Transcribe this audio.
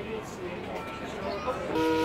parties.